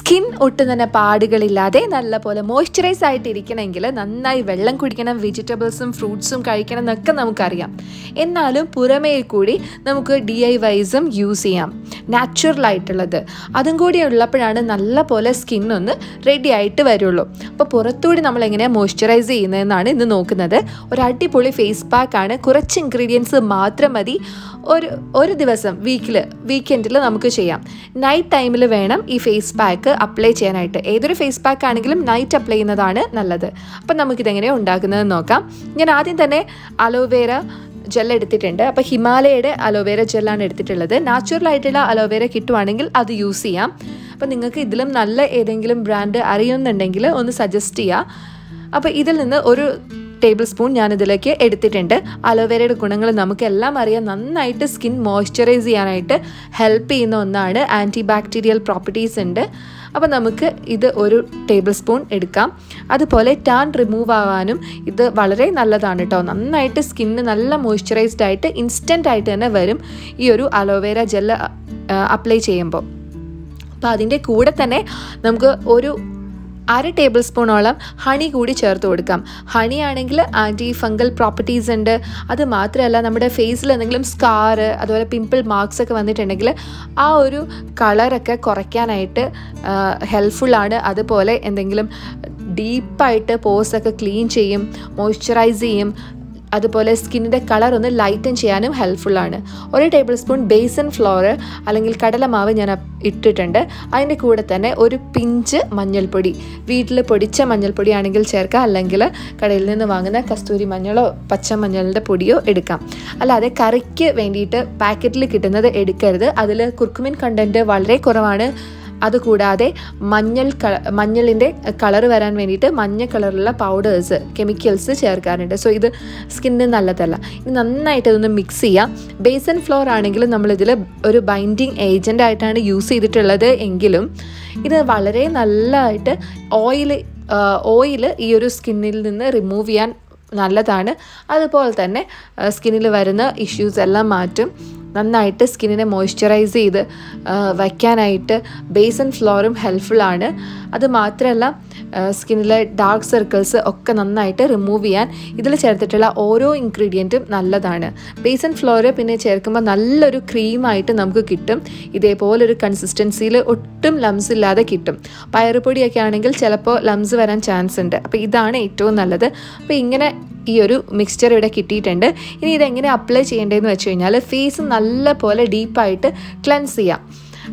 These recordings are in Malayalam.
സ്കിൻ ഒട്ടും തന്നെ പാടുകളില്ലാതെ നല്ല പോലെ മോയ്സ്ചറൈസ് ആയിട്ട് ഇരിക്കണമെങ്കിൽ നന്നായി വെള്ളം കുടിക്കണം വെജിറ്റബിൾസും ഫ്രൂട്ട്സും കഴിക്കണം എന്നൊക്കെ നമുക്കറിയാം. എന്നാലും പുറമേ കൂടി നമുക്ക് ഡി ഐ വൈസും യൂസ് ചെയ്യാം. നാച്ചുറൽ ആയിട്ടുള്ളത്. അതും കൂടി ഉള്ളപ്പോഴാണ് നല്ല പോലെ സ്കിൻ ഒന്ന് റെഡി ആയിട്ട് വരുള്ളൂ. അപ്പോൾ പുറത്തുകൂടി നമ്മൾ എങ്ങനെയാണ് മോയ്സ്ചറൈസ് ചെയ്യുന്നതെന്നാണ് ഇന്ന് നോക്കുന്നത്. ഒരു അടിപൊളി ഫേസ് പാക്കാണ് കുറച്ച് ഇൻഗ്രീഡിയൻസ് മാത്രം മതി. ഒരു ഒരു ദിവസം വീക്കിൽ വീക്കെൻഡിൽ നമുക്ക് ചെയ്യാം. നൈറ്റ് ടൈമിൽ വേണം ഈ ഫേസ് പാക്ക് അപ്ലൈ ചെയ്യാനായിട്ട്. ഏതൊരു ഫേസ് പാക്ക് ആണെങ്കിലും നൈറ്റ് അപ്ലൈ ചെയ്യുന്നതാണ് നല്ലത്. അപ്പം നമുക്കിതെങ്ങനെ ഉണ്ടാക്കുന്നത് നോക്കാം. ഞാൻ ആദ്യം തന്നെ അലോവേര ജെൽ എടുത്തിട്ടുണ്ട്. അപ്പോൾ ഹിമാലയയുടെ അലോവേര ജെല്ലാണ് എടുത്തിട്ടുള്ളത്. നാച്ചുറൽ ആയിട്ടുള്ള അലോവേര കിട്ടുവാണെങ്കിൽ അത് യൂസ് ചെയ്യാം. അപ്പോൾ നിങ്ങൾക്ക് ഇതിലും നല്ല ഏതെങ്കിലും ബ്രാൻഡ് അറിയുന്നുണ്ടെങ്കിൽ ഒന്ന് സജസ്റ്റ് ചെയ്യുക അപ്പോൾ ഇതിൽ നിന്ന് ഒരു ടേബിൾ സ്പൂൺ ഞാനിതിലേക്ക് എടുത്തിട്ടുണ്ട്. അലോവേരയുടെ ഗുണങ്ങൾ നമുക്കെല്ലാം അറിയാം. നന്നായിട്ട് സ്കിൻ മോയ്സ്ചറൈസ് ചെയ്യാനായിട്ട് ഹെൽപ്പ് ചെയ്യുന്ന ഒന്നാണ് ആന്റി ബാക്ടീരിയൽ പ്രോപ്പർട്ടീസ് ഉണ്ട്. അപ്പോൾ നമുക്ക് ഇത് ഒരു ടേബിൾ സ്പൂൺ എടുക്കാം. അതുപോലെ ടാൻ റിമൂവ് ആവാനും ഇത് വളരെ നല്ലതാണ് കേട്ടോ നന്നായിട്ട് സ്കിന്ന് നല്ല മോയ്സ്ചറൈസ്ഡ് ആയിട്ട് ഇൻസ്റ്റന്റ് ആയിട്ട് തന്നെ വരും ഈ ഒരു അലോവേര ജെല്ല് അപ്ലൈ ചെയ്യുമ്പോൾ. അപ്പോൾ അതിന്റെ കൂടെ തന്നെ നമുക്ക് ഒരു അര ടേബിൾ സ്പൂണോളം ഹണി കൂടി ചേർത്ത് കൊടുക്കാം. ഹണി ആണെങ്കിൽ ആന്റി ഫംഗൽ പ്രോപ്പർട്ടീസ് ഉണ്ട്. അത് മാത്രമല്ല നമ്മുടെ ഫേസിൽ എന്തെങ്കിലും സ്കാറ് അതുപോലെ പിമ്പിൾ മാർക്സ് ഒക്കെ വന്നിട്ടുണ്ടെങ്കിൽ ആ ഒരു കളറൊക്കെ കുറയ്ക്കാനായിട്ട് ഹെൽപ്ഫുള്ളാണ് അതുപോലെ എന്തെങ്കിലും ഡീപ്പായിട്ട് പോസൊക്കെ ക്ലീൻ ചെയ്യും മോയ്സ്ചറൈസ് ചെയ്യും അതുപോലെ സ്കിന്നിന്റെ കളർ ഒന്ന് ലൈറ്റൻ ചെയ്യാനും ഹെൽപ്ഫുള്ളാണ് ഒരു ടേബിൾ സ്പൂൺ ബേസൻ ഫ്ലോർ അല്ലെങ്കിൽ കടലമാവ് ഞാൻ ഇട്ടിട്ടുണ്ട്. അതിന്റെ കൂടെ തന്നെ ഒരു പിഞ്ച് മഞ്ഞൾപ്പൊടി. വീട്ടിൽ പൊടിച്ച മഞ്ഞൾപ്പൊടി ആണെങ്കിൽ ചേർക്കാം. അല്ലെങ്കിൽ കടയിൽ നിന്ന് വാങ്ങുന്ന കസ്തൂരി മഞ്ഞളോ പച്ച മഞ്ഞളുടെ പൊടിയോ എടുക്കാം. അല്ലാതെ കറിക്ക് വേണ്ടിയിട്ട് പാക്കറ്റിൽ കിട്ടുന്നത് എടുക്കരുത്. അതിൽ കുർക്കുമിൻ കണ്ടന്റ് വളരെ കുറവാണ്. അതുകൂടാതെ മഞ്ഞൾ ക മഞ്ഞളിന്റെ കളർ വരാൻ വേണ്ടിയിട്ട് മഞ്ഞ കളറുള്ള പൗഡേഴ്സ് കെമിക്കൽസ് ചേർക്കാറുണ്ട്. സോ ഇത് സ്കിന്നിന് നല്ലതല്ല. ഇത് നന്നായിട്ട് ഇതൊന്ന് മിക്സ് ചെയ്യാം. ബേസൻ ഫ്ലോർ ആണെങ്കിലും നമ്മളിതിൽ ഒരു ബൈൻഡിങ് ഏജന്റ് ആയിട്ടാണ് യൂസ് ചെയ്തിട്ടുള്ളത് എങ്കിലും ഇത് വളരെ നല്ലതായിട്ട് ഓയിൽ ഓയിൽ ഈ ഒരു സ്കിന്നിൽ നിന്ന് റിമൂവ് ചെയ്യാൻ നല്ലതാണ്. അതുപോലെ തന്നെ സ്കിന്നിൽ വരുന്ന ഇഷ്യൂസ് എല്ലാം മാറ്റും. നന്നായിട്ട് സ്കിന്നിനെ മോയ്സ്ചറൈസ് ചെയ്ത് വയ്ക്കാനായിട്ട് ബേസൻ ഫ്ലോറും ഹെൽപ്ഫുള്ളാണ് അത് മാത്രമല്ല സ്കിന്നിലെ ഡാർക്ക് സർക്കിൾസ് ഒക്കെ നന്നായിട്ട് റിമൂവ് ചെയ്യാൻ ഇതിൽ ചേർത്തിട്ടുള്ള ഓരോ ഇൻഗ്രീഡിയന്റും നല്ലതാണ്. ബേസൻ ഫ്ലോറ് പിന്നെ ചേർക്കുമ്പോൾ നല്ലൊരു ക്രീമായിട്ട് നമുക്ക് കിട്ടും. ഇതേപോലൊരു കൺസിസ്റ്റൻസിയിൽ ഒട്ടും ലംസ് ഇല്ലാതെ കിട്ടും. പയറുപൊടിയൊക്കെ ആണെങ്കിൽ ചിലപ്പോൾ ലംസ് വരാൻ ചാൻസ് ഉണ്ട്. അപ്പോൾ ഇതാണ് ഏറ്റവും നല്ലത്. അപ്പോൾ ഇങ്ങനെ ഈ ഒരു മിക്സ്ചർ ഇവിടെ കിട്ടിയിട്ടുണ്ട്. ഇനി ഇതെങ്ങനെ അപ്ലൈ ചെയ്യേണ്ടതെന്ന് വെച്ച് കഴിഞ്ഞാൽ ഫേസ് നല്ല പോലെ ഡീപ്പായിട്ട് ക്ലെൻസ് ചെയ്യാം.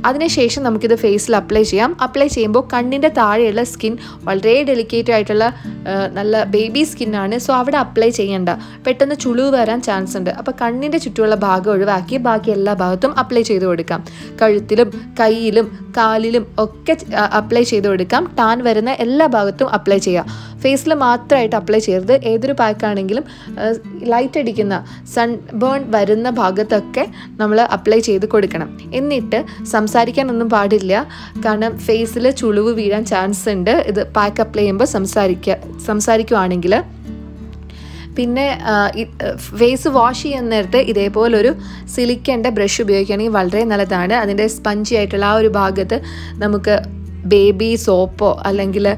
അതിനുശേഷം നമുക്കിത് ഫേസിൽ അപ്ലൈ ചെയ്യാം. അപ്ലൈ ചെയ്യുമ്പോൾ കണ്ണിന്റെ താഴെയുള്ള സ്കിൻ വളരെ ഡെലിക്കേറ്റ് ആയിട്ടുള്ള നല്ല ബേബി സ്കിന്നാണ് സോ അവിടെ അപ്ലൈ ചെയ്യേണ്ട. പെട്ടെന്ന് ചുളിവ് വരാൻ ചാൻസ് ഉണ്ട്. അപ്പോൾ കണ്ണിന്റെ ചുറ്റുമുള്ള ഭാഗം ഒഴിവാക്കി ബാക്കി എല്ലാ ഭാഗത്തും അപ്ലൈ ചെയ്ത് കൊടുക്കാം. കഴുത്തിലും കയ്യിലും കാലിലും ഒക്കെ അപ്ലൈ ചെയ്ത് കൊടുക്കാം. ടാൻ വരുന്ന എല്ലാ ഭാഗത്തും അപ്ലൈ ചെയ്യാം ഫേസിൽ മാത്രമായിട്ട് അപ്ലൈ ചെയ്യരുത്. ഏതൊരു പാക്കാണെങ്കിലും ലൈറ്റ് അടിക്കുന്ന സൺ ബേൺ വരുന്ന ഭാഗത്തൊക്കെ നമ്മൾ അപ്ലൈ ചെയ്ത് കൊടുക്കണം. എന്നിട്ട് സംസാരിക്കാനൊന്നും പാടില്ല. കാരണം ഫേസിൽ ചുളിവ് വീഴാൻ ചാൻസ് ഉണ്ട്. ഇത് പാക്ക് അപ്ലൈ ചെയ്യുമ്പോൾ സംസാരിക്കുക സംസാരിക്കുവാണെങ്കിൽ. പിന്നെ ഫേസ് വാഷ് ചെയ്യുന്ന നേരത്തെ ഇതേപോലൊരു സിലിക്കന്റെ ബ്രഷ് ഉപയോഗിക്കുകയാണെങ്കിൽ വളരെ നല്ലതാണ്. അതിന്റെ സ്പഞ്ചി ആയിട്ടുള്ള ആ ഒരു ഭാഗത്ത് നമുക്ക് ബേബി സോപ്പോ അല്ലെങ്കിൽ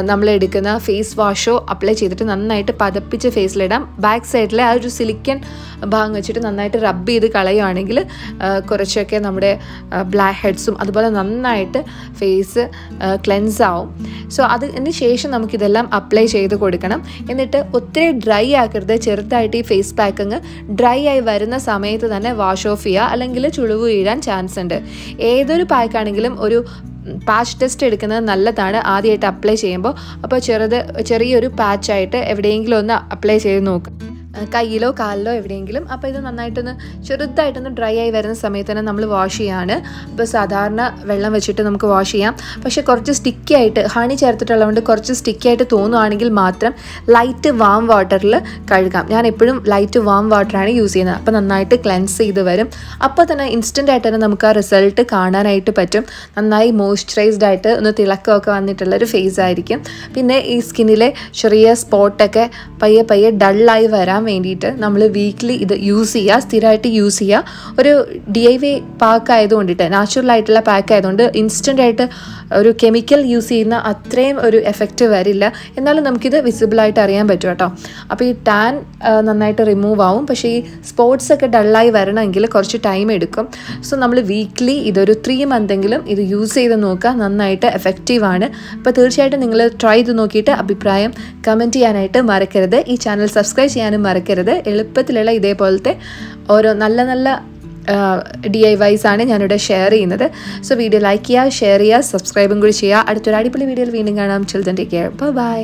നമ്മൾ എടുക്കുന്ന ഫേസ് വാഷോ അപ്ലൈ ചെയ്തിട്ട് നന്നായിട്ട് പതപ്പിച്ച് ഫേസിലിടാം ബാക്ക് സൈഡിലെ ആ ഒരു സിലിക്കൻ ഭാഗം വെച്ചിട്ട് നന്നായിട്ട് റബ്ബ് ചെയ്ത് കളയുകയാണെങ്കിൽ കുറച്ചൊക്കെ നമ്മുടെ ബ്ലാക്ക് ഹെഡ്സും അതുപോലെ നന്നായിട്ട് ഫേസ് ക്ലെൻസ് ആവും. സോ അതിന് ശേഷം നമുക്കിതെല്ലാം അപ്ലൈ ചെയ്ത് കൊടുക്കണം. എന്നിട്ട് ഒത്തിരി ഡ്രൈ ആക്കരുത്. ചെറുതായിട്ട് ഈ ഫേസ് പാക്കിങ് ഡ്രൈ ആയി വരുന്ന സമയത്ത് തന്നെ വാഷ് ഓഫ് ചെയ്യുക അല്ലെങ്കിൽ ചുളിവ് വീഴാൻ ചാൻസ് ഉണ്ട്. ഏതൊരു പാക്കാണെങ്കിലും ഒരു പാച്ച് ടെസ്റ്റ് എടുക്കുന്നത് നല്ലതാണ്. ആദ്യമായിട്ട് അപ്ലൈ ചെയ്യുമ്പോൾ. അപ്പോൾ ചെറുത് ചെറിയൊരു പാച്ചായിട്ട് എവിടെയെങ്കിലും ഒന്ന് അപ്ലൈ ചെയ്ത് നോക്കുക കയ്യിലോ കാലിലോ എവിടെയെങ്കിലും. അപ്പോൾ ഇത് നന്നായിട്ടൊന്ന് ചെറുതായിട്ടൊന്ന് ഡ്രൈ ആയി വരുന്ന സമയത്ത് തന്നെ നമ്മൾ വാഷ് ചെയ്യാണ്. അപ്പോൾ സാധാരണ വെള്ളം വെച്ചിട്ട് നമുക്ക് വാഷ് ചെയ്യാം. പക്ഷേ കുറച്ച് സ്റ്റിക്കി ആയിട്ട് ഹണി ചേർത്തിട്ടുള്ളതുകൊണ്ട് കുറച്ച് സ്റ്റിക്കി ആയിട്ട് തോന്നുവാണെങ്കിൽ മാത്രം ലൈറ്റ് വാം വാട്ടറിൽ കഴുകാം. ഞാൻ എപ്പോഴും ലൈറ്റ് വാം വാട്ടറാണ് യൂസ് ചെയ്യുന്നത്. അപ്പോൾ നന്നായിട്ട് ക്ലെൻസ് ചെയ്ത് വരും. അപ്പോൾ തന്നെ ഇൻസ്റ്റന്റ് ആയിട്ട് തന്നെ നമുക്ക് ആ റിസൾട്ട് കാണാനായിട്ട് പറ്റും. നന്നായി മോയ്സ്ചറൈസ്ഡ് ആയിട്ട് ഒന്ന് തിളക്കമൊക്കെ വന്നിട്ടുള്ളൊരു ഫേസ് ആയിരിക്കും. പിന്നെ ഈ സ്കിന്നിലെ ചെറിയ സ്പോട്ടൊക്കെ പയ്യെ പയ്യെ ഡള്ളായി വരാൻ വേണ്ടിയിട്ട് നമ്മൾ വീക്ക്ലി ഇത് യൂസ് ചെയ്യുക സ്ഥിരമായിട്ട് യൂസ് ചെയ്യുക ഒരു ഡി ഐ വൈ പാക്ക് ആയതുകൊണ്ടിട്ട് നാച്ചുറൽ ആയിട്ടുള്ള പാക്ക് ആയതുകൊണ്ട് ഇൻസ്റ്റന്റ് ആയിട്ട് ഒരു കെമിക്കൽ യൂസ് ചെയ്യുന്ന അത്രയും ഒരു എഫക്റ്റ് വരില്ല. എന്നാലും നമുക്കിത് വിസിബിളായിട്ട് അറിയാൻ പറ്റും കേട്ടോ. അപ്പോൾ ഈ ടാൻ നന്നായിട്ട് റിമൂവ് ആവും. പക്ഷേ ഈ സ്പോട്സ് ഒക്കെ ഡള്ളായി വരണമെങ്കിൽ കുറച്ച് ടൈം എടുക്കും. സോ നമ്മൾ വീക്ക്ലി ഇതൊരു ത്രീ മന്തെങ്കിലും ഇത് യൂസ് ചെയ്ത് നോക്കുക. നന്നായിട്ട് എഫക്റ്റീവാണ് അപ്പോൾ തീർച്ചയായിട്ടും നിങ്ങൾ ട്രൈ ചെയ്ത് നോക്കിയിട്ട് അഭിപ്രായം കമന്റ് ചെയ്യാനായിട്ട് മറക്കരുത്. ഈ ചാനൽ സബ്സ്ക്രൈബ് ചെയ്യാനും മറക്കരുത്. എളുപ്പത്തിലുള്ള ഇതേപോലത്തെ ഓരോ നല്ല നല്ല ഡി ഐ വൈസ് ആണ് ഞാനിവിടെ ഷെയർ ചെയ്യുന്നത്. സോ വീഡിയോ ലൈക്ക് ചെയ്യുക ഷെയർ ചെയ്യുക സബ്സ്ക്രൈബും കൂടി ചെയ്യുക. അടുത്തൊരു അടിപൊളി വീഡിയോയിൽ വീണ്ടും കാണാം. Children take care bye